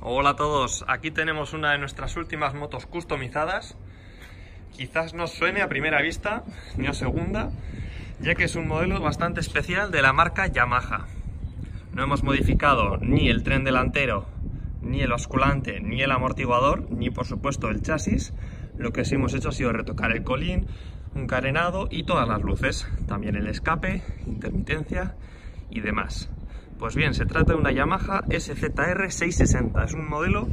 Hola a todos, aquí tenemos una de nuestras últimas motos customizadas. Quizás no suene a primera vista ni a segunda, ya que es un modelo bastante especial de la marca Yamaha. No hemos modificado ni el tren delantero, ni el basculante, ni el amortiguador, ni por supuesto el chasis. Lo que sí hemos hecho ha sido retocar el colín, un carenado y todas las luces, también el escape, intermitencia y demás. Pues bien, se trata de una Yamaha SZR 660, es un modelo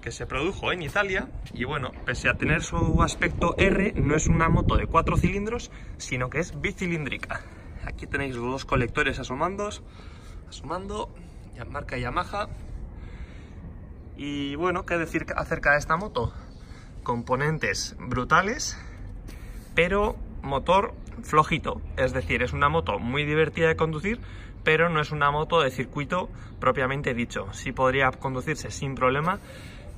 que se produjo en Italia y bueno, pese a tener su aspecto R, no es una moto de cuatro cilindros, sino que es bicilíndrica. Aquí tenéis los dos colectores asomando, asomando, marca Yamaha. Y bueno, ¿qué decir acerca de esta moto? Componentes brutales, pero motor flojito, es decir, es una moto muy divertida de conducir, pero no es una moto de circuito propiamente dicho. Sí podría conducirse sin problema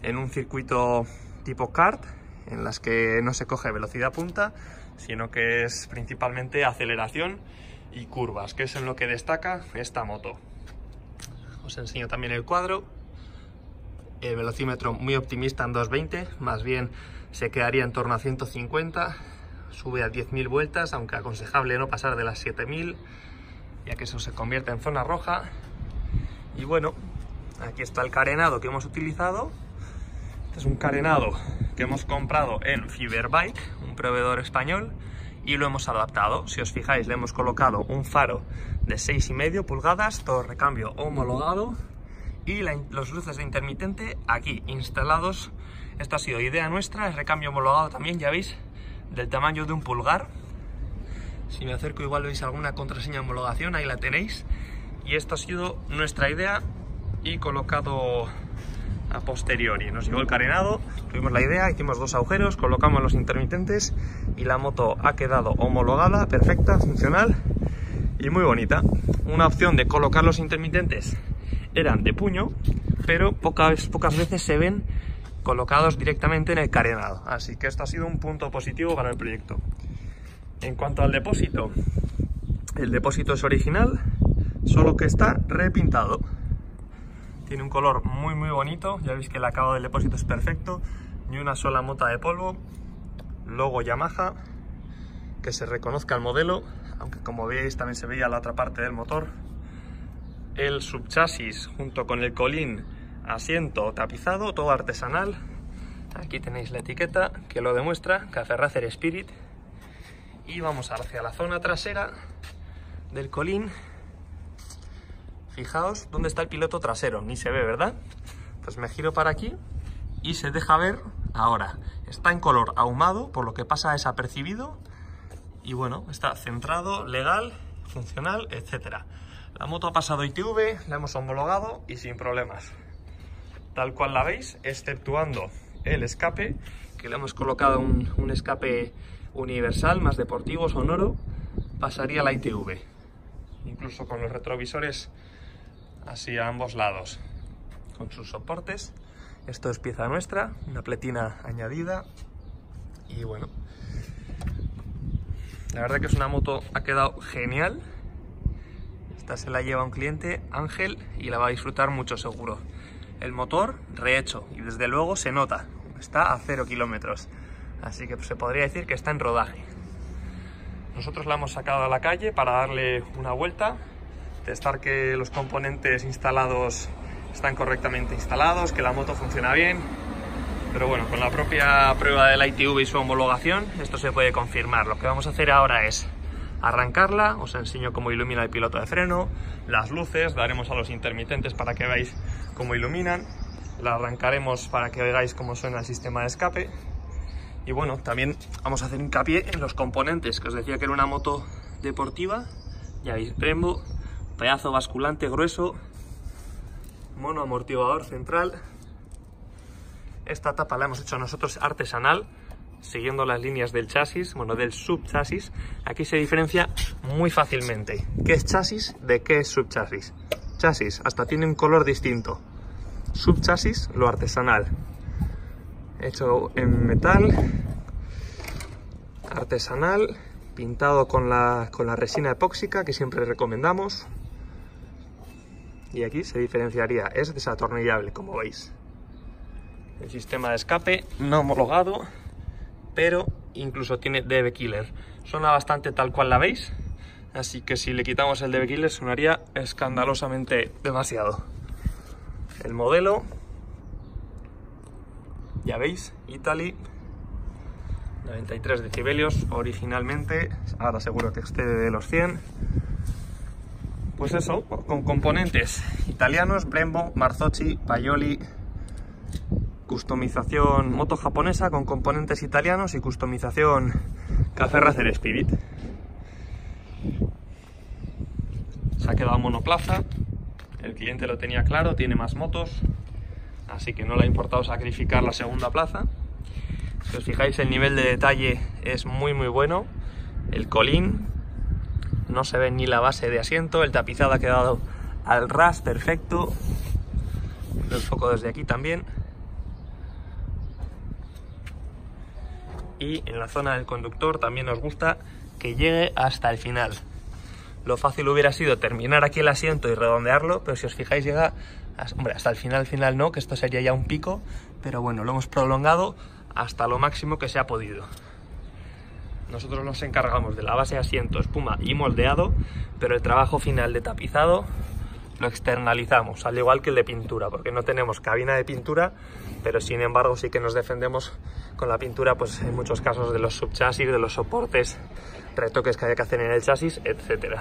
en un circuito tipo kart, en las que no se coge velocidad punta, sino que es principalmente aceleración y curvas, que es en lo que destaca esta moto. Os enseño también el cuadro. El velocímetro muy optimista en 220, más bien se quedaría en torno a 150, sube a 10.000 vueltas, aunque aconsejable no pasar de las 7.000 ya que eso se convierte en zona roja. Y bueno, aquí está el carenado que hemos utilizado. Este es un carenado que hemos comprado en Fiberbike, un proveedor español, y lo hemos adaptado. Si os fijáis, le hemos colocado un faro de 6,5 pulgadas, todo recambio homologado, y los luces de intermitente aquí instalados. Esto ha sido idea nuestra, el recambio homologado también, ya veis, del tamaño de un pulgar, si me acerco igual veis alguna contraseña de homologación, ahí la tenéis. Y esto ha sido nuestra idea y colocado a posteriori. Nos llegó el carenado, tuvimos la idea, hicimos dos agujeros, colocamos los intermitentes y la moto ha quedado homologada, perfecta, funcional y muy bonita. Una opción de colocar los intermitentes eran de puño, pero pocas, pocas veces se ven colocados directamente en el carenado. Así que esto ha sido un punto positivo para el proyecto. En cuanto al depósito, el depósito es original, solo que está repintado. Tiene un color muy muy bonito, ya veis que el acabado del depósito es perfecto, ni una sola mota de polvo, logo Yamaha, que se reconozca el modelo, aunque como veis también se veía la otra parte del motor. El subchasis junto con el colín, asiento tapizado, todo artesanal. Aquí tenéis la etiqueta que lo demuestra, Café Racer Spirit y vamos hacia la zona trasera del colín. Fijaos dónde está el piloto trasero, ni se ve, ¿verdad? Pues me giro para aquí y se deja ver ahora. Está en color ahumado, por lo que pasa desapercibido y bueno, está centrado, legal, funcional, etcétera. La moto ha pasado ITV, la hemos homologado y sin problemas. Tal cual la veis, exceptuando el escape, que le hemos colocado un, un escape universal, más deportivo, sonoro, pasaría la ITV. Incluso con los retrovisores así a ambos lados. Con sus soportes. Esto es pieza nuestra, una pletina añadida. Y bueno, la verdad que es una moto, ha quedado genial. Esta se la lleva un cliente, Ángel, y la va a disfrutar mucho seguro. El motor rehecho y desde luego se nota, está a cero kilómetros así que se podría decir que está en rodaje. Nosotros la hemos sacado a la calle para darle una vuelta, testar que los componentes instalados están correctamente instalados, que la moto funciona bien, pero bueno, con la propia prueba del ITV y su homologación, esto se puede confirmar. Lo que vamos a hacer ahora es arrancarla, os enseño cómo ilumina el piloto de freno, las luces, daremos a los intermitentes para que veáis cómo iluminan, la arrancaremos para que veáis cómo suena el sistema de escape y bueno, también vamos a hacer hincapié en los componentes, que os decía que era una moto deportiva. Ya veis, Brembo, pedazo basculante grueso, mono amortiguador central. Esta tapa la hemos hecho nosotros artesanal, siguiendo las líneas del chasis, bueno, del subchasis. Aquí se diferencia muy fácilmente qué es chasis de qué es subchasis. Chasis, hasta tiene un color distinto. Subchasis, lo artesanal hecho en metal, artesanal, pintado con la, con la resina epóxica que siempre recomendamos. y aquí se diferenciaría. Es desatornillable, como veis. El sistema de escape no homologado, pero incluso tiene DB Killer. Suena bastante tal cual la veis, así que si le quitamos el DB Killer sonaría escandalosamente demasiado. El modelo, ya veis, Italy, 93 decibelios originalmente, ahora seguro que excede de los 100 pues eso, con componentes italianos, Brembo, Marzocchi, Paioli, customización moto japonesa con componentes italianos y customización Café Racer Spirit. Se ha quedado monoplaza, el cliente lo tenía claro, tiene más motos, así que no le ha importado sacrificar la segunda plaza. Si os fijáis el nivel de detalle es muy muy bueno, el colín no se ve ni la base de asiento, el tapizado ha quedado al ras perfecto, el foco desde aquí también. Y en la zona del conductor también nos gusta que llegue hasta el final. Lo fácil hubiera sido terminar aquí el asiento y redondearlo, pero si os fijáis llega hasta el final, final no, que esto sería ya un pico, pero bueno, lo hemos prolongado hasta lo máximo que se ha podido. Nosotros nos encargamos de la base de asiento, espuma y moldeado, pero el trabajo final de tapizado lo externalizamos, al igual que el de pintura, porque no tenemos cabina de pintura, pero sin embargo sí que nos defendemos con la pintura, pues en muchos casos de los subchasis, de los soportes, retoques que hay que hacer en el chasis, etc.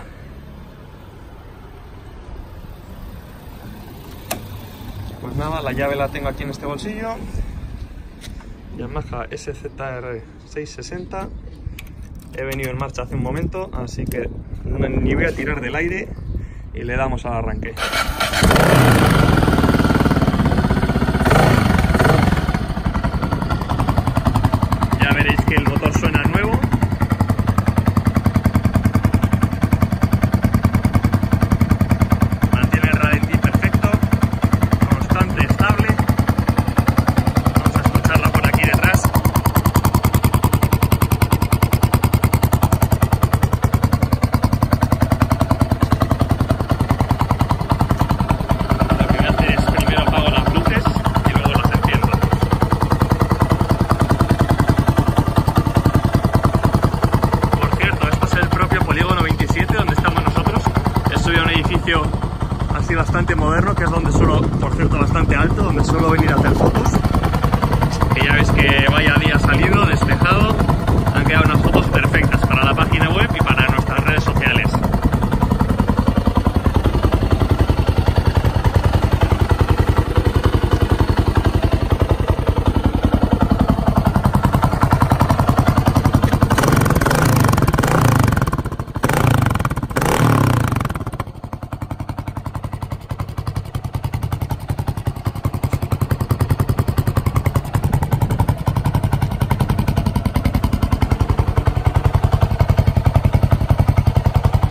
Pues nada, la llave la tengo aquí en este bolsillo. Yamaha SZR 660 he venido en marcha hace un momento, así que ni voy a tirar del aire y le damos al arranque. Ya veréis que el motor suena nuevo. Mantiene el ralentí perfecto, constante, estable. Vamos a escucharla por aquí detrás. Lo que voy a hacer es primero apago las luces y luego las enciendo. Por cierto, esto es el propio Polígono 27 donde estamos nosotros. He subido a un edificio así bastante moderno, que es donde suelo, por cierto, bastante alto, donde suelo venir a hacer fotos. Que ya veis que vaya día salido, despejado. Han quedado unas fotos perfectas para la página web y para nuestras redes sociales.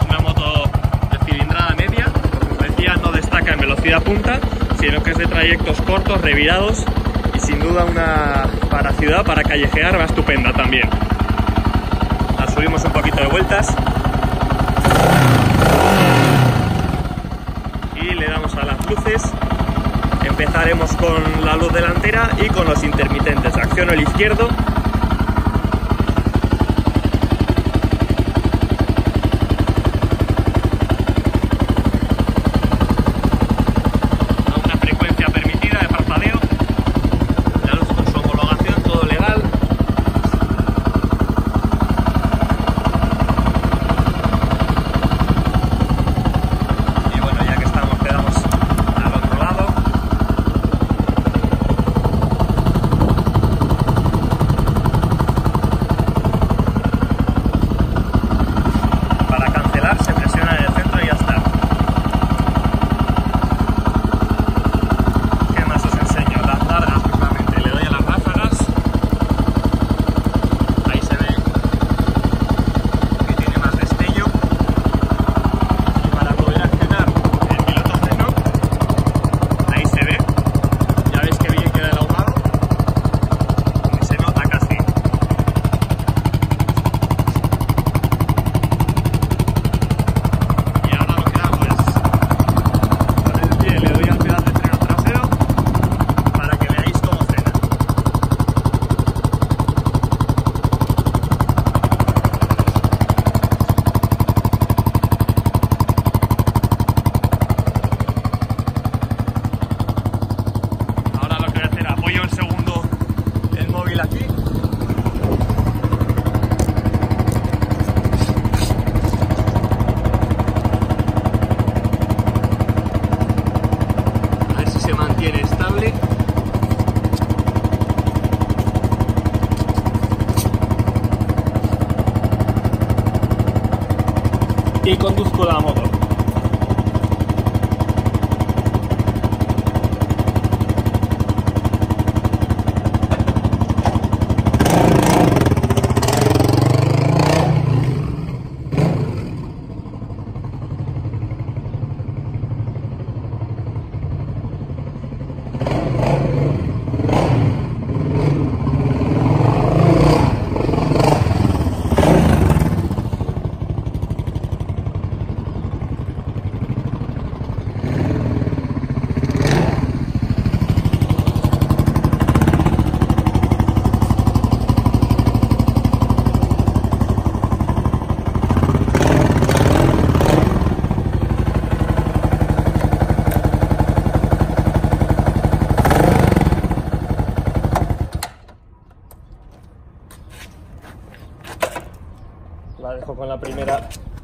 Es una moto de cilindrada media, como os decía, no destaca en velocidad punta, sino que es de trayectos cortos, revirados y sin duda una para ciudad, para callejear, va estupenda también. La subimos un poquito de vueltas y le damos a las luces. Empezaremos con la luz delantera y con los intermitentes. Acciono el izquierdo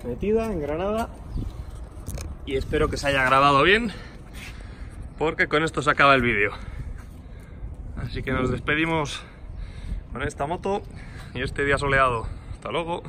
metida en Granada y espero que se haya grabado bien porque con esto se acaba el vídeo. Así que nos despedimos con esta moto y este día soleado. Hasta luego.